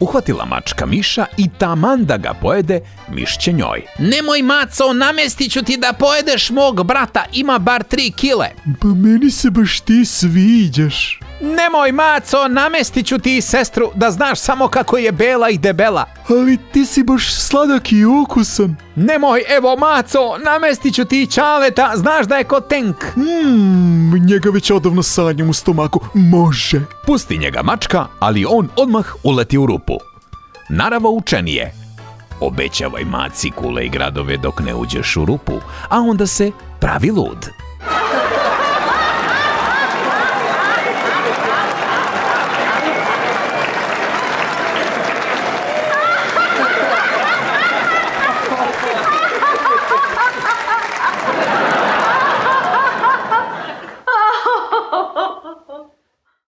Uhvatila mačka miša i taman da ga pojede, miš će njoj. Nemoj maco, namestit ću ti da pojedeš mog brata, ima bar tri kile. Pa meni se baš ti sviđaš. Nemoj maco, namestit ću ti sestru da znaš samo kako je bela i debela. Ali ti si baš sladak i ukusan. Nemoj, evo maco, namestit ću ti čaleta, znaš da je ko tenk. Mmm, njega već odavno sanjam u stomaku. Može. Pusti njega mačka, ali on odmah uleti u rupu. Narava učenije. Obećavaj maci kule i gradove dok ne uđeš u rupu, a onda se pravi lud.